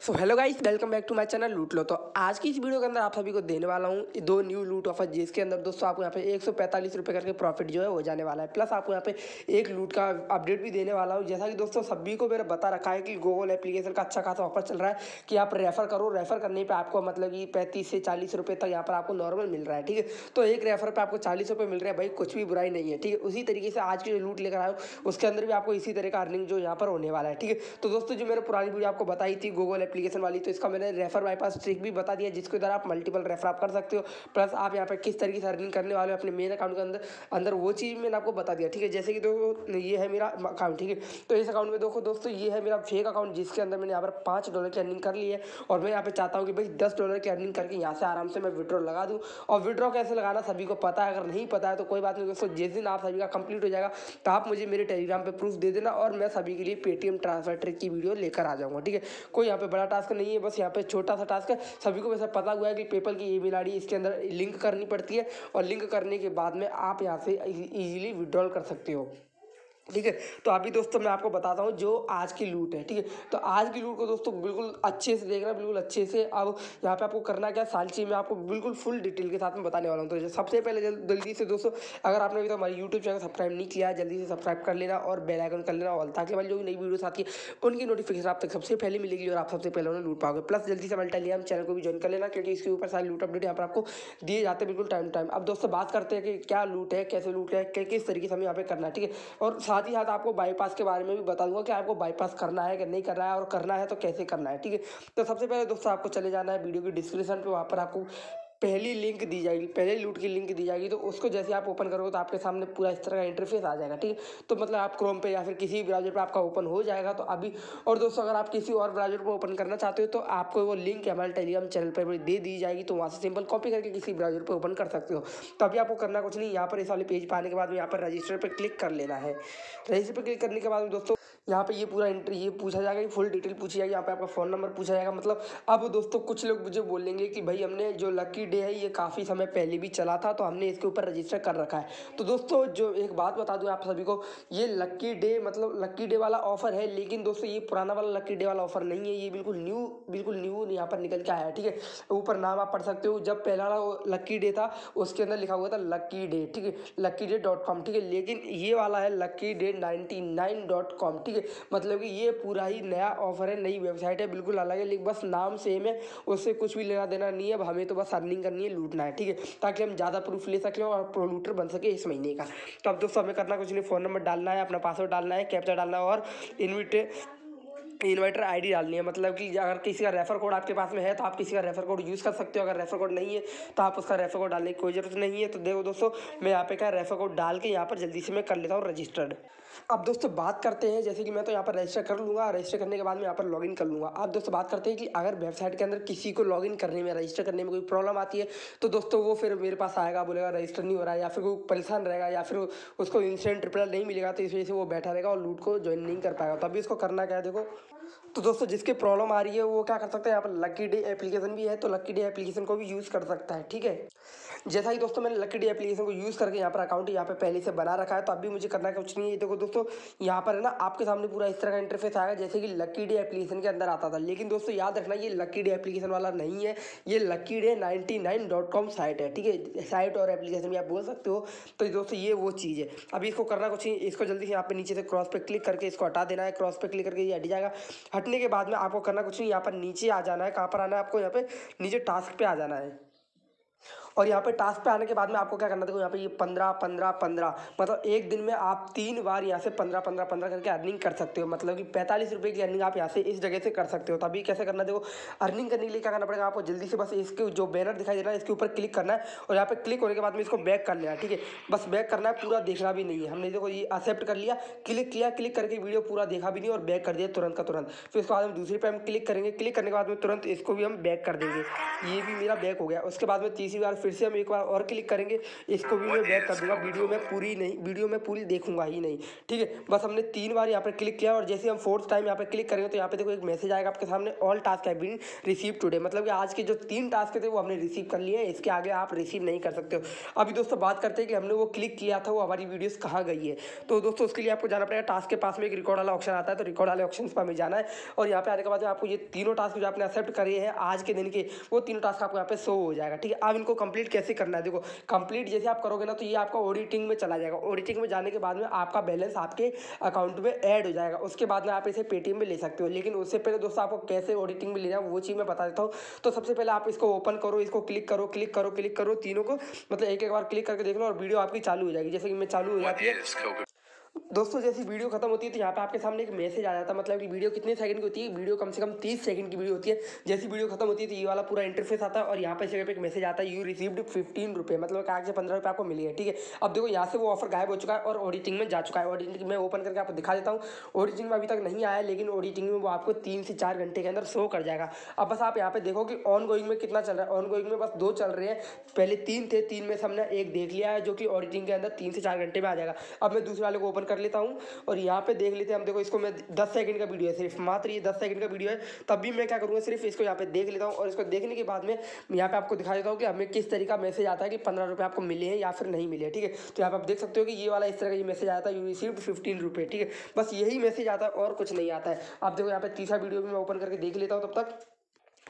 So hello guys welcome back to my channel लूट लो तो आज की इस वीडियो के अंदर आप सभी को देने वाला हूँ दो न्यू लूट ऑफ़र जिसके अंदर दोस्तों आपको यहाँ पे एक सौ पैंतालीस रुपये करके प्रॉफिट जो है हो जाने वाला है। प्लस आपको यहाँ पे एक लूट का अपडेट भी देने वाला हूँ। जैसा कि दोस्तों सभी को मैंने बता रखा है कि गूगल एप्लीकेशन का अच्छा खासा ऑफ़र चल रहा है कि आप रेफर करो। रेफर करने पर आपको मतलब कि पैंतीस से चालीस रुपये तक यहाँ पर आपको नॉर्मल मिल रहा है, ठीक है? तो एक रेफर पर आपको चालीस रुपये मिल रहा है, भाई कुछ भी बुराई नहीं है, ठीक है? उसी तरीके से आज की जो लूट लेकर आयो उसके अंदर भी आपको इसी तरह का अर्निंग जो यहाँ पर होने वाला है, ठीक है? तो दोस्तों जो मैंने पुरानी वीडियो आपको बताई थी गूगल एप्लीकेशन वाली तो इसका मैंने रेफर बाईपास ट्रिक भी बता दिया, जिसके द्वारा आप मल्टीपल रेफर आप कर सकते हो। प्लस आप यहाँ पर किस तरीके से अर्निंग करने वाले हो, अपने मेन अकाउंट के अंदर अंदर वो चीज़ मैंने आपको बता दिया, ठीक है? जैसे कि देखो, ये है मेरा अकाउंट ठीक है? तो इस अकाउंट में देखो दोस्तों, ये है मेरा फेक अकाउंट जिसके अंदर मैंने यहाँ पर पाँच डॉलर की अर्निंग कर ली है। और मैं यहाँ पे चाहता हूँ कि भाई दस डॉलर की अर्निंग करके यहाँ से आराम से मैं विड्रॉ लगा दूँ। और विड्रॉ कैसे लगाना, सभी को पता है, अगर नहीं पता है तो कोई बात नहीं दोस्तों, जिस दिन आप सभी का कंप्लीट हो जाएगा तो आप मुझे मेरे टेलीग्राम पर प्रूफ दे देना, और मैं सभी के लिए पेटीएम ट्रांसफ़र ट्रिक की वीडियो लेकर आ जाऊँगा, ठीक है? कोई यहाँ पे बड़ा टास्क नहीं है, बस यहाँ पे छोटा सा टास्क है। सभी को वैसे पता हुआ है कि पेपर की ईमेल आईडी इसके अंदर लिंक करनी पड़ती है और लिंक करने के बाद में आप यहाँ से इजीली विड्रॉल कर सकते हो। ठीक है? तो अभी दोस्तों, मैं आपको बताता हूँ जो आज की लूट है, ठीक है? तो आज की लूट को दोस्तों बिल्कुल अच्छे से देखना, बिल्कुल अच्छे से अब यहाँ पे आपको करना क्या, सालची में आपको बिल्कुल फुल डिटेल के साथ में बताने वाला हूँ। तो सबसे पहले जल्दी से दोस्तों, अगर आपने अभी तक हमारे यूट्यूब चैनल सब्सक्राइब नहीं किया, जल्दी से सब्सक्राइब कर लेना और बेलाइकन कर लेना और ताकि हमारी जो नई वीडियो आती है, उनकी नोटिफिकेशन आप तक सबसे पहले मिलेगी और आप सबसे पहले उन्हें लूट पाओगे। प्लस जल्दी से हमारे टेलीग्राम चैनल को भी ज्वाइन कर लेना, क्योंकि इसके ऊपर सारे लूट अपडेट यहाँ पर आपको दिए जाते हैं बिल्कुल टाइम टाइम अब दोस्तों, बात करते हैं कि क्या लूट है, कैसे लूट है किस तरीके से हमें यहाँ पे करना है, ठीक है? और साथ ही साथ आपको बाईपास के बारे में भी बता दूँगा कि आपको बाईपास करना है कि नहीं करना है और करना है तो कैसे करना है, ठीक है? तो सबसे पहले दोस्तों, आपको चले जाना है वीडियो की डिस्क्रिप्शन पर वहाँ पर आपको पहली लिंक दी जाएगी, पहले लूट की लिंक दी जाएगी तो उसको जैसे आप ओपन करोगे तो आपके सामने पूरा इस तरह का इंटरफेस आ जाएगा, ठीक है? तो मतलब आप क्रोम पे या फिर किसी भी ब्राउज़र पे आपका ओपन हो जाएगा तो अभी, और दोस्तों अगर आप किसी और ब्राउज़र पर ओपन करना चाहते हो तो आपको वो लिंक हमारे टेलीग्राम चैनल पर दे दी जाएगी तो वहाँ से सिंपल कॉपी करके किसी ब्राउज़र पर ओपन कर सकते हो। तो अभी आपको करना कुछ नहीं, यहाँ पर इस वाले पेज पर आने के बाद यहाँ पर रजिस्टर पर क्लिक कर लेना है। रजिस्टर पर क्लिक करने के बाद दोस्तों यहाँ पे ये पूरा इंटर ये पूछा जाएगा फुल डिटेल पूछी जाएगी, यहाँ पे आपका फ़ोन नंबर पूछा जाएगा। मतलब अब दोस्तों कुछ लोग मुझे बोलेंगे कि भाई हमने जो लकी डे है, ये काफ़ी समय पहले भी चला था तो हमने इसके ऊपर रजिस्टर कर रखा है। तो दोस्तों जो एक बात बता दूँ आप सभी को, ये लक्की डे मतलब लक्की डे वाला ऑफ़र है, लेकिन दोस्तों ये पुराना वाला लक्की डे वाला ऑफ़र नहीं है, ये बिल्कुल न्यू बिल्कुल न्यू यहाँ पर निकल के आया है, ठीक है? ऊपर नाम आप पढ़ सकते हो, जब पहला लक्की डे था, उसके अंदर लिखा हुआ था लक्की डे ठीक है? लक्की डे डॉट कॉम ठीक है? लेकिन ये वाला है lucky day ninety nine dot com ठीक है मतलब कि ये पूरा ही नया ऑफ़र है, नई वेबसाइट है, बिल्कुल अलग है, लेकिन बस नाम सेम है, उससे कुछ भी लेना देना नहीं है, अब हमें तो बस अर्निंग करनी है, लूटना है, ठीक है? ताकि हम ज़्यादा प्रूफ ले सकें और प्रोलूटर बन सके इस महीने का। तो अब दोस्तों हमें करना कुछ नहीं फ़ोन नंबर डालना है, अपना पासवर्ड डालना है कैप्चा डालना है और इनविट इन्वर्टर आईडी डालनी है। मतलब कि अगर किसी का रेफर कोड आपके पास में है तो आप किसी का रेफर कोड यूज़ कर सकते हो। अगर रेफर कोड नहीं है तो आप उसका रेफर कोड डालने की कोई ज़रूरत नहीं है। तो देखो दोस्तों, मैं यहाँ पे क्या रेफर कोड डाल के यहाँ पर जल्दी से मैं कर लेता हूँ रजिस्टर्ड अब दोस्तों बात करते हैं, जैसे कि मैं तो यहाँ पर रजिस्टर कर लूँगा रजिस्टर करने के बाद मैं यहाँ पर लॉगिन कर लूँगा। अब दोस्तों बात करते हैं कि अगर वेबसाइट के अंदर किसी को लॉगिन करने में रजिस्टर करने में कोई प्रॉब्लम आती है तो दोस्तों वो फिर मेरे पास आएगा, बोलेगा रजिस्टर नहीं हो रहा है, या फिर वो परेशान रहेगा, या फिर उसको इंस्टेंट रिप्लाई नहीं मिलेगा तो इस वजह से वो बैठा रहेगा और लूट को ज्वाइन नहीं कर पाएगा। तो अभी उसको करना क्या है, देखो। तो दोस्तों, जिसकी प्रॉब्लम आ रही है, वो क्या कर सकते हैं? यहाँ पर लकी डे एप्लीकेशन भी है तो लकी डे एप्लीकेशन को भी यूज़ कर सकता है, ठीक है? जैसा कि दोस्तों, मैंने लकी डे एप्लीकेशन को यूज़ करके यहाँ पर अकाउंट यहाँ पे पहले से बना रखा है तो अभी मुझे करना कुछ नहीं है। देखो दोस्तों, यहाँ पर है ना, आपके सामने पूरा इस तरह का इंटरफेस आएगा, जैसे कि लकी डे एप्लीकेशन के अंदर आता था। लेकिन दोस्तों, याद रखना, ये लकी डे एप्लीकेशन वाला नहीं है, ये lucky day nine dot com site है, ठीक है? साइट और एप्लीकेशन भी आप बोल सकते हो तो दोस्तों, ये वो चीज़ है। अभी इसको करना कुछ नहीं, इसको जल्दी से यहाँ पे नीचे से क्रॉस पे क्लिक करके इसको हटा देना है क्रॉस पे क्लिक करके ये हट जाएगा। हटने के बाद में आपको करना कुछ नहीं, यहाँ पर नीचे आ जाना है, कहाँ पर आना है आपको, यहाँ पे नीचे टास्क पे आ जाना है। और यहाँ पे टास्क पे आने के बाद में आपको क्या करना देखो यहाँ पे ये पंद्रह पंद्रह पंद्रह मतलब एक दिन में आप तीन बार यहाँ से पंद्रह पंद्रह पंद्रह करके अर्निंग कर सकते हो। मतलब कि पैंतालीस रुपये की अर्निंग आप यहाँ से इस जगह से कर सकते हो। तो अभी कैसे करना देखो अर्निंग करने के लिए क्या करना पड़ेगा आपको? जल्दी से बस इसके जो बैनर दिखाई दे रहा है, इसके ऊपर क्लिक करना है और यहाँ पे क्लिक होने के बाद में इसको बैक कर लिया ठीक है? बस बैक करना है, पूरा देखना भी नहीं है। हमने देखो ये एक्सेप्ट कर लिया क्लिक किया क्लिक करके वीडियो पूरा देखा भी नहीं और बैक कर दिया तुरंत का तुरंत। फिर उसके बाद हम दूसरी पे हम क्लिक करेंगे। क्लिक करने के बाद में तुरंत इसको भी हम बैक कर देंगे। ये भी मेरा बैक हो गया। उसके बाद में तीसरी बार फिर से हम एक बार और क्लिक करेंगे। इसको भी मैं बैक कर दूँगा। वीडियो में पूरी नहीं वीडियो में पूरी देखूँगा ही नहीं। ठीक है? बस हमने तीन बार यहाँ पर क्लिक किया और जैसे हम फोर्थ टाइम यहाँ पर क्लिक करेंगे तो यहाँ पे देखो एक मैसेज आएगा आपके सामने all task has been receive today मतलब कि आज के जो तीन टास्क थे वो हमने रिसीव कर लिए इसके आगे आप रिसीव नहीं कर सकते हो। अभी दोस्तों बात करते हैं कि हमने वो क्लिक किया था, वो हमारी वीडियोस कहाँ गई है। तो दोस्तों उसके लिए आपको जाना पड़ेगा। टास्क के पास में एक रिकॉर्ड वाला ऑप्शन आता है तो रिकॉर्ड वाले ऑप्शन पर हमें जाना है। और यहाँ पे आने के बाद आपको ये तीनों टास्क जो आपने एक्सेप्ट करे हैं आज के दिन के, वो तीनों टास्क आपको यहाँ पे शो हो जाएगा। ठीक है? अब इनको कंप्लीट कैसे करना है? देखो कंप्लीट जैसे आप करोगे ना तो ये आपका ऑडिटिंग में चला जाएगा। ऑडिटिंग में जाने के बाद में आपका बैलेंस आपके अकाउंट में ऐड हो जाएगा। उसके बाद में आप इसे पेटीएम में ले सकते हो। लेकिन उससे पहले दोस्तों, आपको कैसे ऑडिटिंग में लेना है, वो चीज़ मैं बता देता हूँ। तो सबसे पहले आप इसको ओपन करो, इसको क्लिक करो क्लिक करो क्लिक करो, तीनों को मतलब एक एक बार क्लिक करके देख लो और वीडियो आपकी चालू हो जाएगी। जैसे कि मैं चालू हो जाती है। दोस्तों, जैसी वीडियो खत्म होती है तो यहाँ पे आपके सामने एक मैसेज आ जाता है। मतलब कि वीडियो कितने सेकंड की होती है? वीडियो कम से कम तीस सेकंड की वीडियो होती है। जैसी वीडियो खत्म होती है तो ये वाला पूरा इंटरफेस आता है और यहाँ पे जगह पे एक मैसेज आता है यू रिसीव्ड फिफ्टीन रुपये मतलब कि से पंद्रह रुपये आपको मिली है, ठीक है? अब देखो, यहाँ से वो ऑफ़र गायब हो चुका है और ऑडिटिंग में जा चुका है। ऑडिटिंग में ओपन करके आपको दिखा देता हूँ। ऑडिटिंग में अभी तक नहीं आया, लेकिन ऑडिटिंग में वो आपको तीन से चार घंटे के अंदर शो कर जाएगा। अब बस आप यहाँ पे देखो कि ऑन गोइंग में कितना चल रहा है। ऑन गोइंग में बस दो चल रहे हैं। पहले तीन थे, तीन में से हमने एक देख लिया है, जो कि ऑडिटिंग के अंदर तीन से चार घंटे में आ जाएगा। अब मैं दूसरे वाले को ओपन कर लेता हूँ और यहाँ पे देख लेते हैं, हम देखो, इसको मैं दस सेकंड का वीडियो है, सिर्फ़ मात्र ये दस सेकंड का वीडियो है, तब भी मैं क्या करूँगा, सिर्फ़ इसको यहाँ पे देख लेता हूँ और इसको देखने के बाद में यहाँ पे आपको दिखा देता हूँ कि हमें किस तरीका मैसेज आता है कि पंद्रह रुपये आपको मिले हैं या फिर नहीं मिले ठीक है? तो यहाँ पे आप देख सकते हो कि ये वाला इस तरह का ये मैसेज आता है, यू रिसीव फिफ्टीन रुपये, ठीक है? बस यही मैसेज आता है और कुछ नहीं आता है। आप देखो, यहाँ पे तीसरा वीडियो भी मैं ओपन करके देख लेता हूँ तब तक।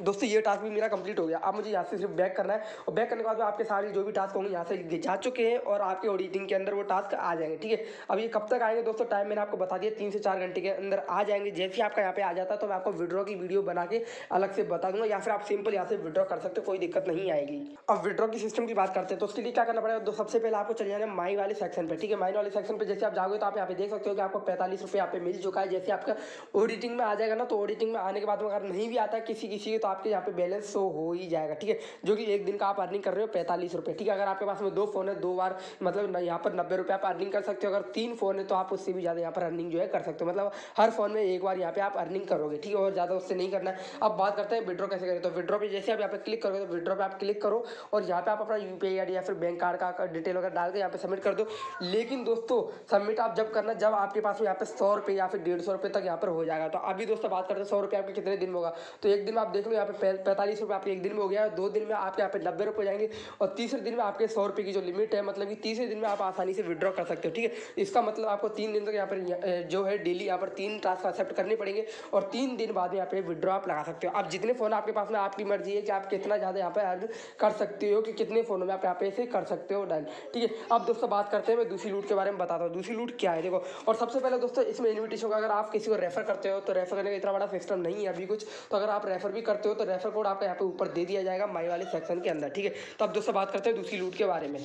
दोस्तों, ये टास्क भी मेरा कंप्लीट हो गया। अब मुझे यहाँ से सिर्फ़ बैक करना है और बैक करने के बाद आपके सारे जो भी टास्क होंगे, यहाँ से जा चुके हैं और आपके ऑडिटिंग के अंदर वो टास्क आ जाएँगे, ठीक है? अब ये कब तक आएँगे दोस्तों टाइम मैंने आपको बता दिया, तीन से चार घंटे के अंदर आ जाएँगे। जैसे ही आपका यहाँ पे आ जाता है तो मैं आपको विड्रॉ की वीडियो बना के अलग से बता दूँगा, या फिर आप सिंपल यहाँ से विड्रॉ कर सकते हो, कोई दिक्कत नहीं आएगी। अब विड्रॉ की सिस्टम की बात करते हैं तो उसके लिए क्या करना पड़ेगा? सबसे पहले आपको चले जाना माई वाले सेक्शन पर ठीक है? माई वाले सेक्शन पर जैसे आप जाओगे तो आप यहाँ पे देख सकते हो कि आपको पैंतालीस रुपये यहाँ पे मिल चुका है। जैसे आपका ऑडिटिंग में आ जाएगा ना तो ऑडिटिंग में आने के बाद अगर नहीं भी आता किसी किसी तो आपके यहाँ पे बैलेंस शो हो ही जाएगा, ठीक है? जो कि एक दिन का आप अर्निंग कर रहे हो पैंतालीस रुपये ठीक है? अगर आपके पास में दो फ़ोन है, दो बार मतलब यहाँ पर नब्बे रुपये आप अर्निंग कर सकते हो। अगर तीन फ़ोन है तो आप उससे भी ज़्यादा यहाँ पर अर्निंग जो है कर सकते हो। मतलब हर फ़ोन में एक बार यहाँ पे आप अर्निंग करोगे, ठीक है? और ज़्यादा उससे नहीं करना है। अब बात करते हैं विड्रॉ कैसे करें। तो विड्रॉ पे जैसे आप यहाँ पे क्लिक करोगे तो विड्रॉ पे आप क्लिक करो और यहाँ पे आप अपना यू पी या फिर बैंक कार्ड का डिटेल वगैरह डाल के यहाँ पे सबमिट कर दो। लेकिन दोस्तों सबमिट आप जब करना, जब आपके पास में यहाँ पे सौ रुपये या फिर डेढ़ सौ रुपये तक यहाँ पर हो जाएगा। तो अभी दोस्तों बात करते हैं, सौ रुपये आपके कितने दिन होगा? तो एक दिन आप देख लो यहाँ पे पैंतालीस रुपये आपके एक दिन में हो गया, दो दिन में आपके यहाँ पे नब्बे रुपये जाएँगे और तीसरे दिन में आपके सौ रुपये की जो लिमिट है मतलब कि तीसरे दिन में आप आसानी से विड्रॉ कर सकते हो, ठीक है? इसका मतलब आपको तीन दिन तक यहाँ पर जो है डेली यहाँ पर तीन टास्क एक्सेप्ट करने पड़ेंगे और तीन दिन बाद यहाँ पे विड्रॉ आप लगा सकते हो। अब जितने फ़ोन आपके पास में, आपकी मर्ज़ी है कि आप कितना ज़्यादा यहाँ पर अर्न कर सकते हो कि कितने फ़ोनों में आप यहाँ पे ऐसे कर सकते हो डन ठीक है? अब दोस्तों बात करते हैं मैं दूसरी लूट के बारे में बताता हूँ। दूसरी लूट क्या है, देखो, और सबसे पहले दोस्तों इसमें इन्विटेशन का अगर आप किसी को रेफर करते हो तो रेफर करने का इतना बड़ा सिस्टम नहीं है अभी कुछ तो अगर आप रेफर भी करते हो तो रेफर कोड आपको यहाँ पे ऊपर दे दिया जाएगा माई वाले सेक्शन के अंदर, ठीक है? तो अब दोस्तों बात करते हैं दूसरी लूट के बारे में।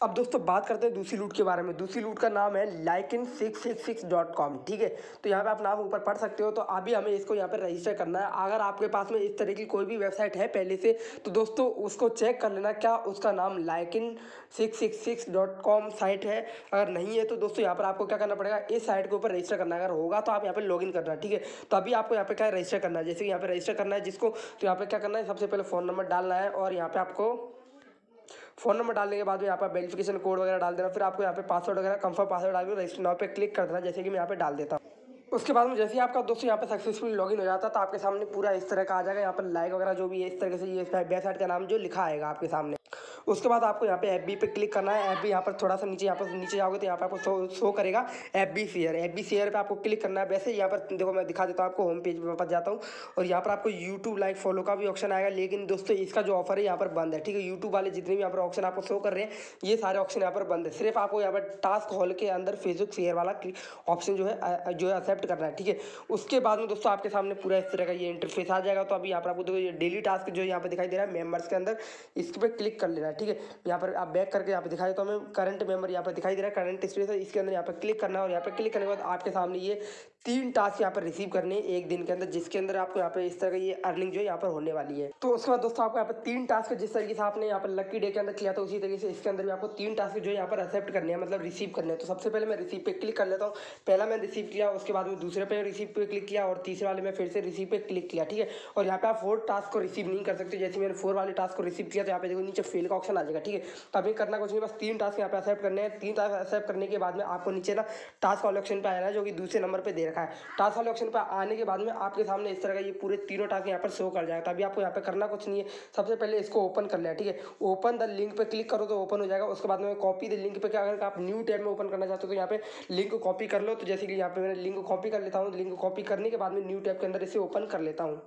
अब दोस्तों बात करते हैं दूसरी लूट के बारे में। दूसरी लूट का नाम है like in six six six dot com ठीक है? तो यहाँ पे आप नाम ऊपर पढ़ सकते हो तो अभी हमें इसको यहाँ पे रजिस्टर करना है। अगर आपके पास में इस तरह की कोई भी वेबसाइट है पहले से तो दोस्तों उसको चेक कर लेना क्या उसका नाम like in six six six dot com site है। अगर नहीं है तो दोस्तों यहाँ पर आपको क्या करना पड़ेगा, इस साइट के ऊपर रजिस्टर करना अगर होगा तो आप यहाँ पर लॉग इन करना, ठीक है? तो अभी आपको यहाँ पे क्या रजिस्टर करना है? जैसे कि यहाँ पे रजिस्टर करना है जिसको तो यहाँ पे क्या करना है, सबसे पहले फ़ोन नंबर डालना है और यहाँ पे आपको फ़ोन नंबर डालने के बाद यहाँ पर वेरीफिकेशन कोड वगैरह डाल देना, फिर आपको यहाँ पे पासवर्ड वगैरह कंफर्म पासवर्ड डाल के रजिस्टर नाव पे क्लिक कर देना, जैसे कि मैं यहाँ पे डाल देता हूँ। उसके बाद में जैसे ही आपका दोस्तों यहाँ पे सक्सेसफुल लॉगिन हो जाता है तो आपके सामने पूरा इस तरह का आ जाएगा। यहाँ पर लाइक वगैरह जो भी है, इस तरह से ये वेबसाइट का नाम जो लिखा आएगा आपके सामने। उसके बाद आपको यहाँ पे एफ़ बी पे क्लिक करना है। एफ़ बी यहाँ पर थोड़ा सा नीचे, यहाँ पर नीचे जाओगे तो यहाँ पर आपको शो शो करेगा F B share F B share पर आपको क्लिक करना है। वैसे यहाँ पर देखो मैं दिखा देता हूँ आपको होम पेज पर वापस जाता हूँ। और यहाँ पर आपको यूट्यूब लाइक फॉलो का भी ऑप्शन आएगा। लेकिन दोस्तों, इसका जो ऑफ़र है, यहाँ पर बंद है। ठीक है यूट्यूब वाले जितने भी यहाँ पर ऑप्शन आपको शो कर रहे हैं, ये सारे ऑप्शन यहाँ पर बंद है। सिर्फ़ आपको यहाँ पर टास्क हॉल के अंदर फेसबुक शेयर वाला ऑप्शन जो है जो है एक्सेप्ट करना है, ठीक है? उसके बाद में दोस्तों आपके सामने पूरा इस तरह का ये इंटरफेस आ जाएगा। तो अभी यहाँ पर आपको देखो, ये डेली टास्क जो यहाँ पर दिखाई दे रहा है मेंबर्स के अंदर, इस पर क्लिक कर लेना है, ठीक है? यहाँ पर आप बैक करके यहाँ पे दिखाई तो हमें करंट मेंबर यहाँ पर दिखाई दे रहा है करंट है, इसके अंदर यहाँ पर क्लिक करना है और यहाँ पर क्लिक करने के बाद आपके सामने ये तीन टास्क यहाँ पर रिसीव करने एक दिन के अंदर, जिसके अंदर आपको यहाँ पे इस तरह की ये अर्निंग जो है यहाँ पर होने वाली है। तो उसके बाद दोस्तों, आपको यहाँ पर तीन टास्क जिस तरीके से आपने यहाँ पर लक्की डे के अंदर किया था उसी तरीके से इसके अंदर भी आपको तीन टास्क जो है यहाँ पर एक्सेप्ट करने हैं मतलब रिसीव करने हैं। तो सबसे पहले मैं रिसीव पे क्लिक कर लेता हूँ। पहला मैं रिसीव किया, उसके बाद में दूसरे पे रिसीव पे क्लिक किया, और तीसरे वाले में फिर से रिसीव पे क्लिक किया, ठीक है? और यहाँ पे आप फोर टास्क को रिसीव नहीं कर सकते। जैसे मैंने फोर वाले टास्क को रिसीव किया तो यहाँ पे देखो नीचे फेल का ऑप्शन आ जाएगा, ठीक है? तो अभी करना कुछ नहीं, बस तीन टास्क यहाँ पे एक्सेप्ट करने हैं। तीन टास्क एक्सेप्ट करने के बाद में आपको नीचे ना टास्क वाले ऑप्शन पे आया है, जो कि दूसरे नंबर पर दे रखा है। टास्क वाले ऑप्शन पर आने के बाद में आपके सामने इस तरह का ये पूरे तीनों टास्क यहाँ पर शो कर जाएगा। तभी आपको यहाँ पर करना कुछ नहीं है। सबसे पहले इसको ओपन कर लिया, ठीक है? ओपन द लिंक पर क्लिक करो तो ओपन हो जाएगा। उसके बाद में कॉपी द लिंक पर अगर आप न्यू टैब में ओपन करना चाहते हो तो यहाँ पे लिंक कॉपी कर लो। तो जैसे कि यहाँ पे मैंने लिंक कॉपी कर लेता हूँ। लिंक कॉपी करने के बाद में न्यू टैब के अंदर इसे ओपन कर लेता हूँ।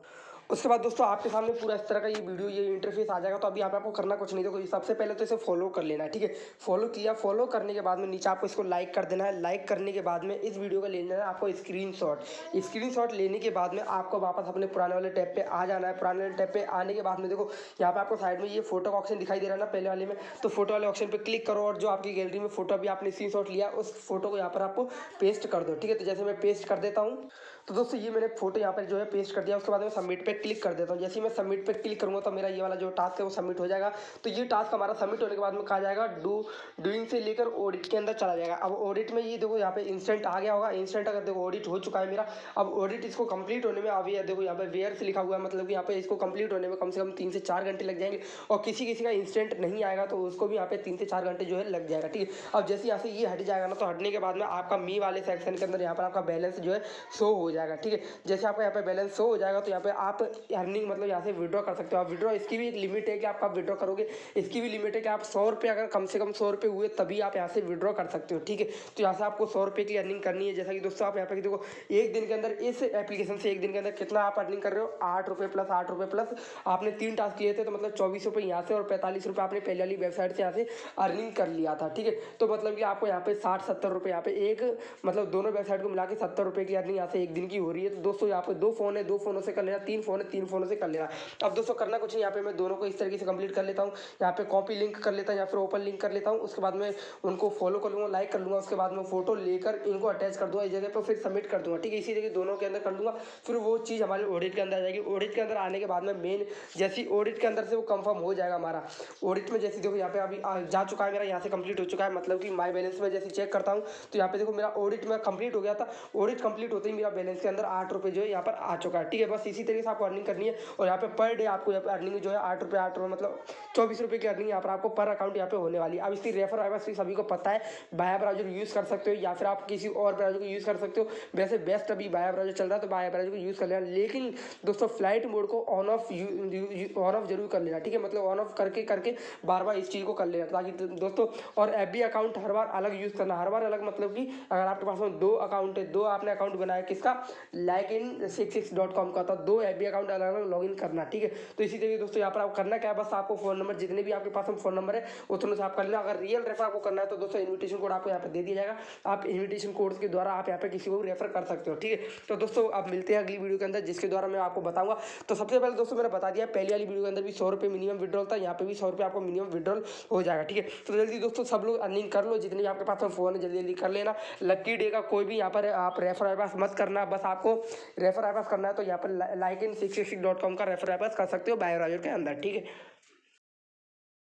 उसके बाद दोस्तों, आपके सामने पूरा इस तरह का ये वीडियो ये इंटरफेस आ जाएगा तो अभी यहाँ पे आपको करना कुछ नहीं देखो सबसे पहले तो इसे फॉलो कर लेना है ठीक है? फॉलो किया फॉलो करने के बाद में नीचे आपको इसको लाइक कर देना है। लाइक करने के बाद में इस वीडियो का ले लेना है आपको स्क्रीन शॉट लेने के बाद में आपको वापस अपने पुराने वाले टैप पर आ जाना है। पुराने वाले टैप पे आने के बाद में देखो, यहाँ पे आपको साइड में ये फ़ोटो का ऑप्शन दिखाई दे रहा है ना, पहले वाले में। तो फ़ोटो वाले ऑप्शन पर क्लिक करो और जो आपकी गैलरी में फ़ोटो अभी आपने स्क्रीन लिया, उस फ़ोटो को यहाँ पर आपको पेस्ट कर दो, ठीक है? तो जैसे मैं पेस्ट कर देता हूँ। तो दोस्तों, ये मैंने फ़ोटो यहाँ पर जो है पेस्ट कर दिया। उसके बाद मैं सबमिट पे क्लिक कर देता हूँ। जैसे ही मैं सबमिट पे क्लिक करूँगा तो मेरा ये वाला जो टास्क है वो सबमिट हो जाएगा। तो ये टास्क हमारा सबमिट होने के बाद में कहा जाएगा डू डूइंग से लेकर ऑडिट के अंदर चला जाएगा। अब ऑडिट में ये देखो, यहाँ पे इंस्टेंट आ गया होगा। इंस्टेंट अगर देखो ऑडिट हो चुका है मेरा। अब ऑडिट इसको कंप्लीट होने में अभी देखो, यहाँ पे वेयर से लिखा हुआ है। मतलब कि यहाँ पे इसको कंप्लीट होने में कम से कम तीन से चार घंटे लग जाएँगे। और किसी किसी का इंस्टेंट नहीं आएगा तो उसको भी यहाँ पे तीन से चार घंटे जो है लग जाएगा, ठीक है? अब जैसे यहाँ से ये हट जाएगा ना तो हटने के बाद में आपका मी वाले सेक्शन के अंदर यहाँ पर आपका बैलेंस जो है शो हो जाएगा, ठीक है? जैसे आपका यहाँ पे बैलेंस शो हो जाएगा तो यहाँ पे आप अर्निंग मतलब यहाँ से विड्रॉ कर सकते हो। आप विड्रॉ इसकी भी एक लिमिट है कि आप कब विड्रॉ करोगे। इसकी भी लिमिट है कि आप सौ रुपये अगर कम से कम सौ रुपये हुए, तभी आप यहाँ से विड्रॉ कर सकते हो, ठीक है? तो यहाँ से आपको सौ रुपये की अर्निंग करनी है। जैसा कि दोस्तों, आप यहाँ पे देखो, एक दिन के अंदर, इस एप्लीकेशन से एक दिन के अंदर कितना आप अर्निंग कर रहे हो? आठ रुपये प्लस आठ रुपये प्लस आपने तीन टास्क किए थे तो मतलब चौबीस रुपये यहाँ से और पैंतालीस रुपये आपने पहले वाली वेबसाइट से यहाँ से अर्निंग कर लिया था, ठीक है? तो मतलब कि आपको यहाँ पे साठ, सत्तर रुपये यहाँ पे एक मतलब दोनों वेबसाइट को मिला के सत्तर रुपये की अर्निंग यहाँ से एक दिन की हो रही है तो दोस्तों यहाँ पे दो फ़ोन है, दो फोनों से कर लेना, तीन फ़ोन है, तीन फोनों से कर लेना। अब दोस्तों करना कुछ नहीं, यहाँ पे मैं दोनों को इस तरीके से कंप्लीट कर लेता हूँ। यहाँ पे कॉपी लिंक कर लेता हूँ, या फिर ओपन लिंक कर लेता हूँ, उसके बाद में उनको फॉलो कर लूँगा लाइक कर लूँगा, उसके बाद में फ़ोटो लेकर इनको अटैच कर दूँगा, इस जगह पर फिर सबमिट कर दूँगा, ठीक है? इसी तरीके दोनों के अंदर कर दूँगा फिर वो चीज़ हमारे ऑडिट के अंदर आ जाएगी। ऑडिट के अंदर आने के बाद में मेन जैसी ऑडिट के अंदर से वो कंफर्म हो जाएगा हमारा। ऑडिट में जैसे देखो यहाँ पे अभी जा चुका है मेरा, यहाँ से कंप्लीट हो चुका है मतलब कि माई बैलेंस में जैसे चेक करता हूँ तो यहाँ पे देखो मेरा ऑडिट में कंप्लीट हो गया था। ऑडिट कंप्लीट होते ही मेरा बैलेंस के अंदर आठ रुपये जो है यहाँ पर आ चुका है। ठीक है, बस इसी तरीके से आपको अर्निंग करनी है और यहाँ पे पर डे आपको यहाँ पे अर्निंग जो है आठ रुपये आठ रुपये मतलब चौबीस रुपये की अर्निंग यहाँ पर आपको पर अकाउंट यहाँ पे होने वाली है। अब इसकी रेफर वाइवर सभी को पता है बाया ब्राउज़र यूज़ कर सकते हो या फिर आप किसी और ब्राउज़र को यूज़ कर सकते हो। वैसे बेस्ट अभी बाया ब्राउज़र चल रहा है तो बाया ब्राउज़र को यूज़ कर लेना, लेकिन दोस्तों फ़्लाइट मोड को ऑन ऑफ़ ऑन ऑफ़ ज़रूर कर लेना, ठीक है? मतलब ऑन ऑफ़ करके करके बार बार इस चीज़ को कर लेना ताकि दोस्तों और एफ़ अकाउंट हर बार अलग यूज़ करना। हर बार अलग मतलब कि अगर आपके पास में दो अकाउंट है, दो आपने अकाउंट बनाया किसका? Like in six six dot com का था, दो एफ़ बी अकाउंट अलग अलग लॉगिन करना, ठीक है? तो इसी तरीके दोस्तों, यहाँ पर आप करना क्या है, बस आपको फ़ोन नंबर जितने भी आपके पास हम फ़ोन नंबर है उतने से आप कर लेना। अगर रियल रेफर आपको करना है तो दोस्तों इन्विटेशन कोड आपको यहाँ पे दे दिया जाएगा। आप इन्विटेशन कोड के द्वारा आप यहाँ पे किसी को भी रेफर कर सकते हो, ठीक है? तो दोस्तों आप मिलते हैं अगली वीडियो के अंदर, जिसके द्वारा मैं आपको बताऊँगा। तो सबसे पहले दोस्तों, मैंने बता दिया, पहली वाली वीडियो के अंदर भी सौ रुपये मिनिमम विड्रॉल था, यहाँ पे भी सौ रुपये आपको मिनिमम विड्रॉल हो जाएगा, ठीक है? तो जल्दी दोस्तों, सब लोग अर्निंग कर लो, जितने भी आपके पास फ़ोन है जल्दी जल्दी कर लेना। लक्की डे का कोई भी यहाँ पर आप रेफर मत करना बस आपको रेफर एपस करना है तो यहाँ पर like in six dot com का रेफर कर सकते हो बायोराजर के अंदर, ठीक है?